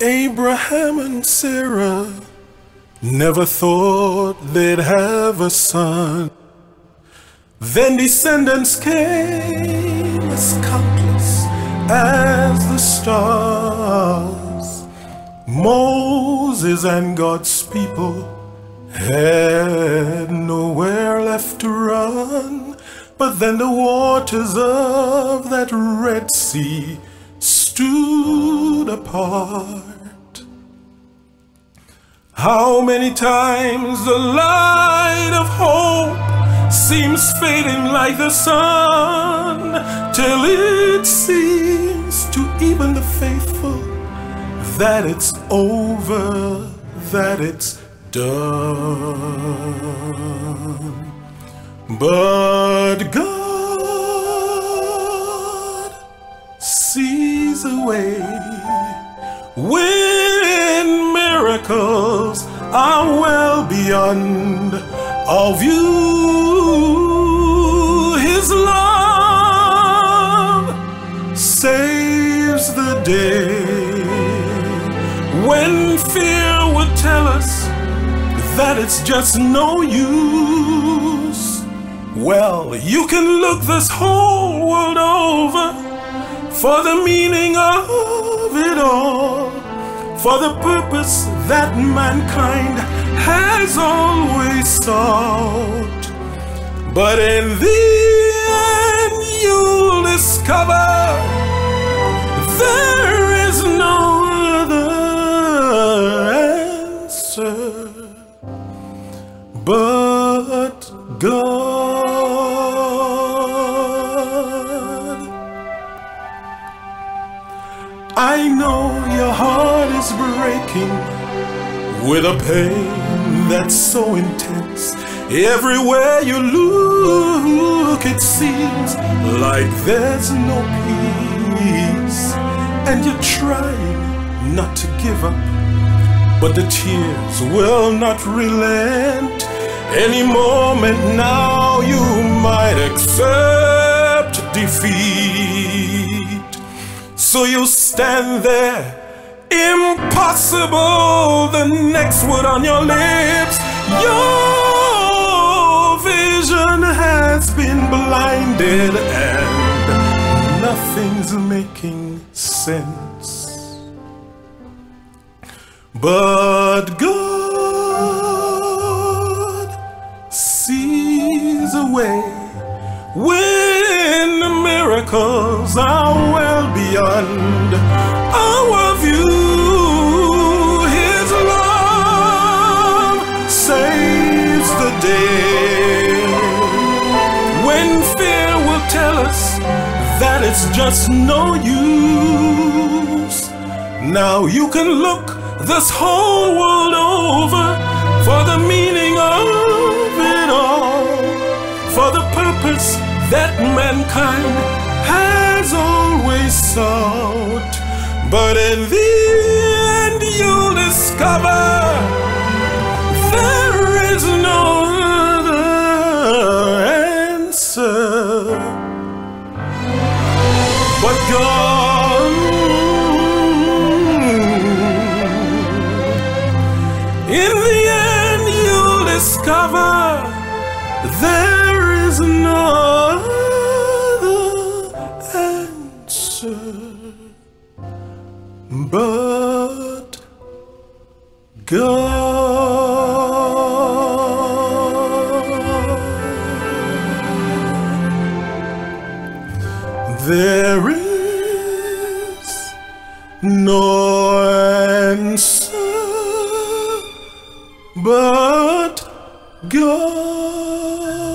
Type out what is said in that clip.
Abraham and Sarah never thought they'd have a son. Then descendants came as countless as the stars. Moses and God's people had nowhere left to run. But then the waters of that Red Sea stood apart. How many times the light of hope seems fading like the sun, till it seems to even the faithful that it's over, that it's done. But God sees a way when miracles are well beyond our view. His love saves the day when fear would tell us that it's just no use. Well, you can look this whole world over for the meaning of it all, for the purpose that mankind has always sought. But in the end, you'll discover there is no other answer but God. I know your heart is breaking with a pain that's so intense. Everywhere you look, it seems like there's no peace, and you're trying not to give up. But the tears will not relent. Any moment now you might accept defeat. So you stand there, impossible, the next word on your lips. Your vision has been blinded and nothing's making sense. But God sees a way when miracles are well beyond our view. His love saves the day when fear will tell us that it's just no use. Now you can look this whole world over for the meaning of it all, for the purpose that mankind has always sought. But in the end, you'll discover there is no other answer but God. In the end, you'll discover there is no but God. There is no answer but God.